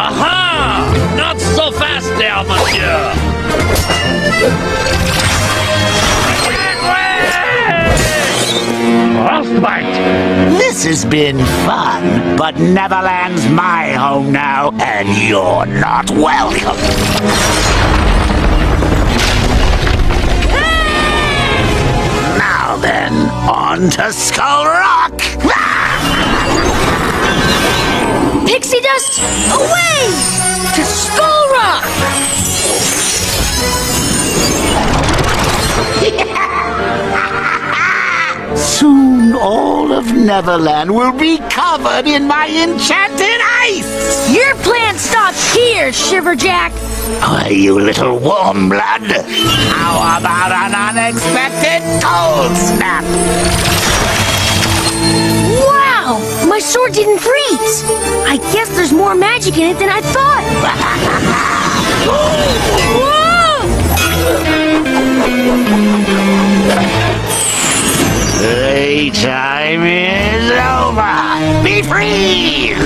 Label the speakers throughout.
Speaker 1: Aha! Not so fast there, monsieur! Frostbite!
Speaker 2: This has been fun, but Neverland's my home now, and you're not welcome. Now then, on to Skull Rock!
Speaker 3: Pixie dust, away! To Skull Rock!
Speaker 2: Soon all of Neverland will be covered in my enchanted ice!
Speaker 3: Your plan stops here, Shiverjack!
Speaker 2: Why, ah, you little warm blood! How about an unexpected cold snap?
Speaker 3: Sword didn't freeze! I guess there's more magic in it than I thought!
Speaker 2: Playtime is over! Be free!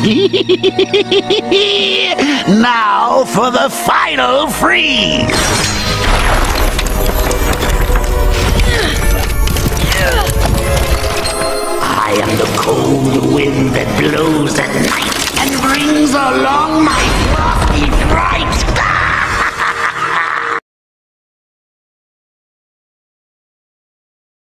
Speaker 2: now for the final freeze! The cold wind that blows at night and brings along my.